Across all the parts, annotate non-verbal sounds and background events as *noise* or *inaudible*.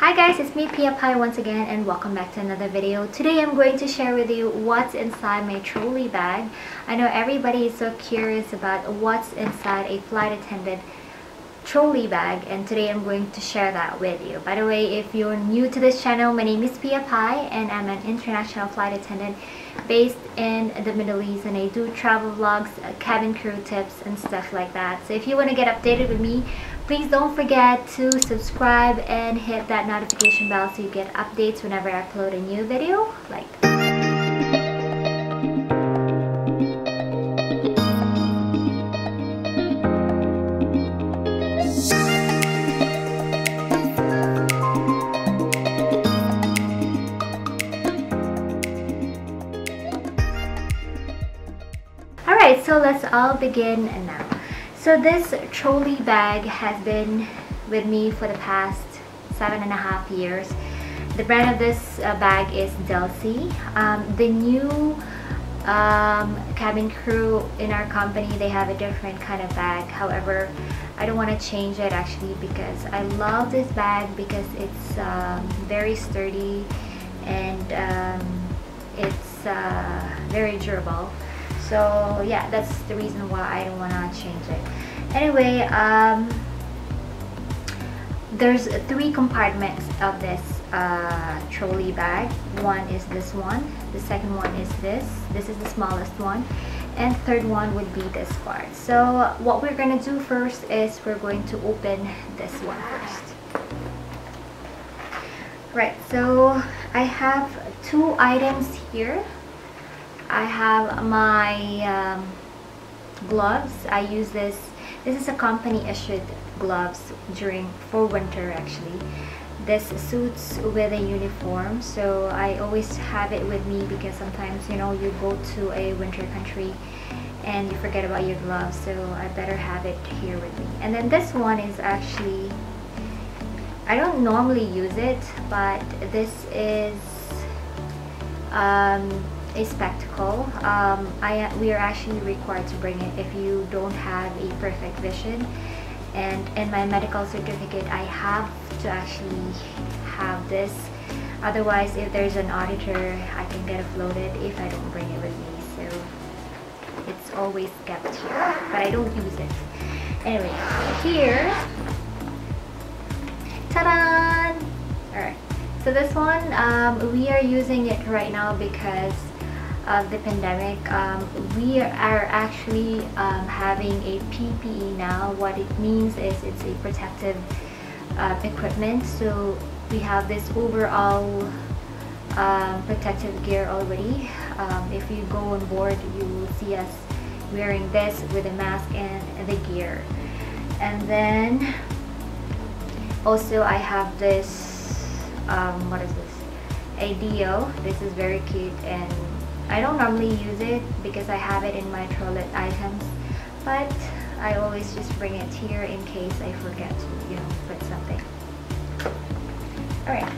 Hi guys, it's me Piapie once again and welcome back to another video. Today I'm going to share with you what's inside my trolley bag. I know everybody is so curious about what's inside a flight attendant trolley bag and today I'm going to share that with you. By the way, if you're new to this channel, my name is Piapie and I'm an international flight attendant based in the Middle East and I do travel vlogs, cabin crew tips and stuff like that. So if you want to get updated with me, Please don't forget to subscribe and hit that notification bell so you get updates whenever I upload a new video like Alright, so let's all begin now. So this trolley bag has been with me for the past seven and a half years. The brand of this uh, bag is Delsey. Um, the new um, cabin crew in our company, they have a different kind of bag. However, I don't want to change it actually because I love this bag because it's um, very sturdy and um, it's uh, very durable so yeah that's the reason why I don't want to change it. Anyway um, there's three compartments of this uh, trolley bag. One is this one the second one is this this is the smallest one and third one would be this part. So what we're going to do first is we're going to open this one first. Right so I have two items here I have my um, gloves. I use this this is a company issued gloves during for winter actually. This suits with a uniform so I always have it with me because sometimes you know you go to a winter country and you forget about your gloves so I better have it here with me. And then this one is actually I don't normally use it but this is um, a spectacle. Um, I, we are actually required to bring it if you don't have a perfect vision. And in my medical certificate I have to actually have this. Otherwise if there's an auditor I can get it floated if I don't bring it with me. So it's always kept here but I don't use it. Anyway here. Ta-da! Alright so this one um, we are using it right now because of the pandemic, um, we are actually um, having a PPE now. What it means is it's a protective uh, equipment. So we have this overall um, protective gear already. Um, if you go on board, you will see us wearing this with a mask and the gear. And then also I have this, um, what is this? A Dio. This is very cute and I don't normally use it because I have it in my toilet items but I always just bring it here in case I forget to you know put something. Alright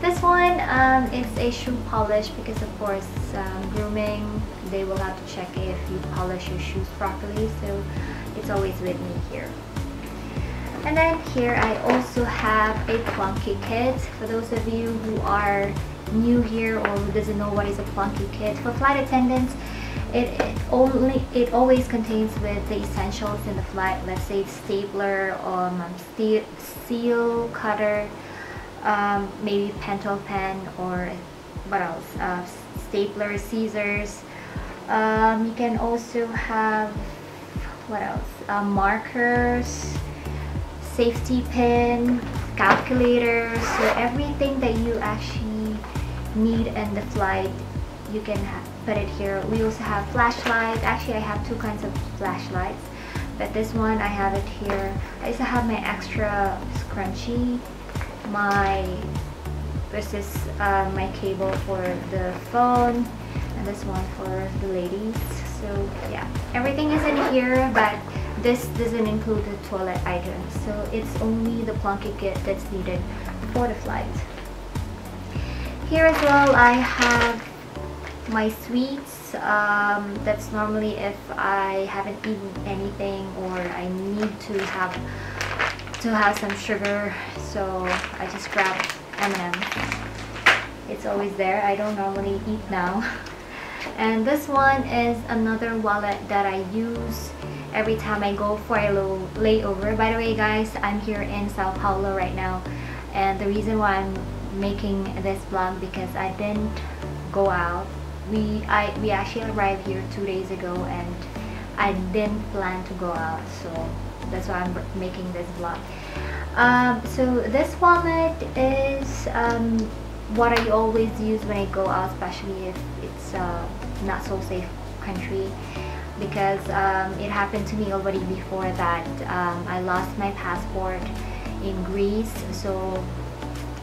this one um, is a shoe polish because of course um, grooming they will have to check if you polish your shoes properly so it's always with me here. And then here I also have a plunky kit. For those of you who are new here or who doesn't know what is a plunky kit. For flight attendants it, it, only it always contains with the essentials in the flight let's say stapler um, steel, seal cutter um, maybe pentel pen or what else? Uh, stapler scissors. Um, you can also have what else? Uh, markers safety pin calculators so everything that you actually need in the flight you can put it here. We also have flashlights actually I have two kinds of flashlights but this one I have it here. I also have my extra scrunchie my this is uh, my cable for the phone and this one for the ladies. So yeah. Everything is in here but this doesn't include the toilet items. So it's only the plunky kit that's needed for the flight here as well I have my sweets um, that's normally if I haven't eaten anything or I need to have to have some sugar so I just grab M&M's. It's always there. I don't normally eat now. *laughs* And this one is another wallet that I use every time I go for a little layover. By the way guys, I'm here in Sao Paulo right now. And the reason why I'm making this vlog because I didn't go out. We I we actually arrived here two days ago and I didn't plan to go out so that's why I'm making this vlog. Um, so this wallet is um, what I always use when I go out especially if it's not so safe country because um, it happened to me already before that um, I lost my passport in Greece so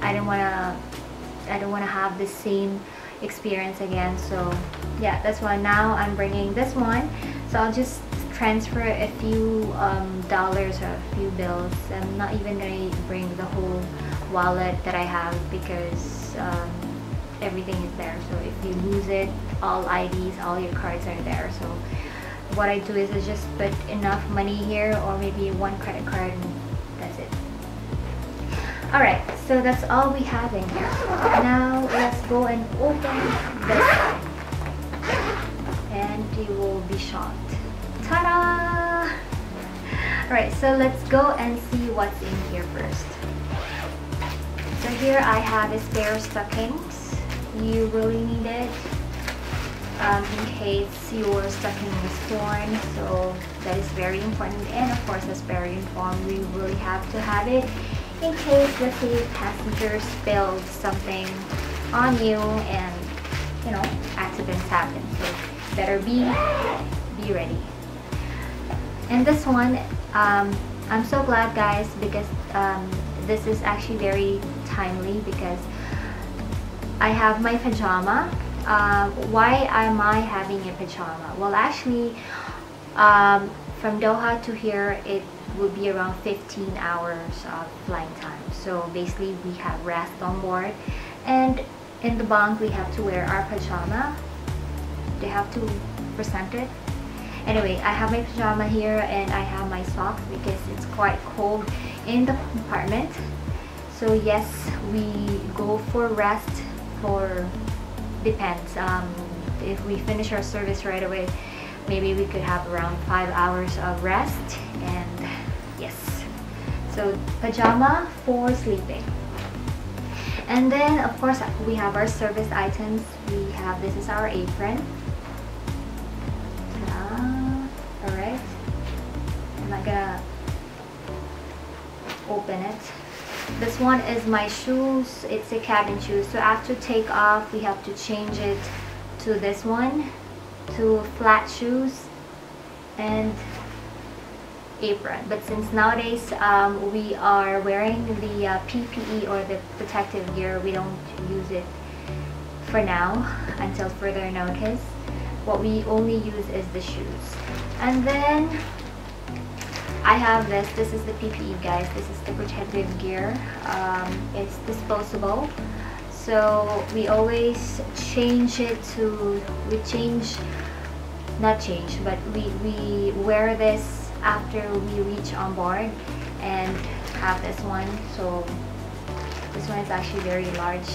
I didn't want to I don't want to have the same experience again so yeah that's why now I'm bringing this one. So I'll just transfer a few um, dollars or a few bills. I'm not even to bring the whole wallet that I have because um, everything is there. So if you lose it all IDs all your cards are there. So what I do is I just put enough money here or maybe one credit card alright so that's all we have in here. Now let's go and open this one and you will be shocked. Ta-da! Alright so let's go and see what's in here first. So here I have a spare stockings. You really need it um, in case your stocking is torn so that is very important. And of course a spare uniform we really have to have it in case let's say passenger spilled something on you and you know accidents happen. So better be be ready. And this one um, I'm so glad guys because um, this is actually very timely because I have my pajama. Uh, why am I having a pajama? Well actually um, from Doha to here it would be around 15 hours of flight time. So basically we have rest on board. And in the bunk we have to wear our pajama. They have to present it. Anyway I have my pajama here and I have my socks because it's quite cold in the compartment so yes we go for rest for depends. Um, if we finish our service right away maybe we could have around five hours of rest and yes. So pajama for sleeping. And then of course we have our service items. We have this is our apron. All right. I'm not gonna open it. This one is my shoes. It's a cabin shoe so after take off we have to change it to this one. To flat shoes. And apron. But since nowadays um, we are wearing the uh, PPE or the protective gear we don't use it for now until further notice. What we only use is the shoes. And then I have this. This is the PPE guys. This is the protective gear. Um, it's disposable. So we always change it to we change not change but we, we wear this after we reach on board and have this one. So this one is actually very large.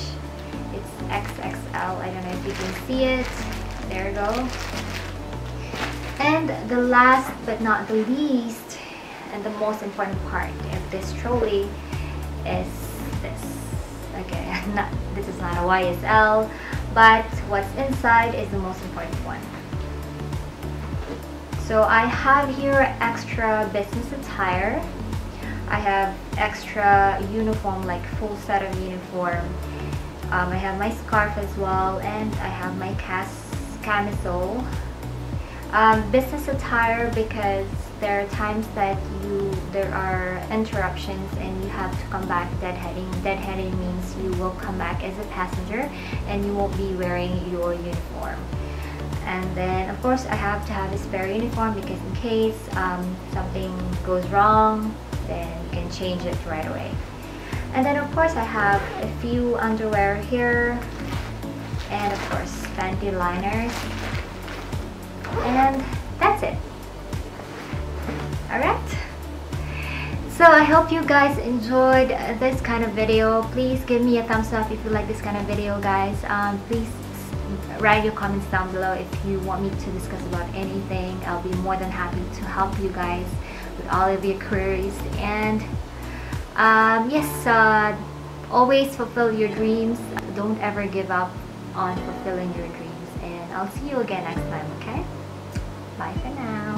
It's XXL I don't know if you can see it. There you go. And the last but not the least and the most important part of this trolley is this. Okay *laughs* not this is not a YSL but what's inside is the most important one so I have here extra business attire I have extra uniform like full set of uniform um, I have my scarf as well and I have my cas camisole um, business attire because there are times that you there are interruptions and you have to come back deadheading. Deadheading means you will come back as a passenger and you won't be wearing your uniform. And then of course I have to have a spare uniform because in case um, something goes wrong then you can change it right away. And then of course I have a few underwear here and of course panty liners and that's it alright So I hope you guys enjoyed this kind of video. Please give me a thumbs up if you like this kind of video guys. Um, please write your comments down below if you want me to discuss about anything. I'll be more than happy to help you guys with all of your queries. And um, yes, uh, always fulfill your dreams. Don't ever give up on fulfilling your dreams. And I'll see you again next time, okay? Bye for now.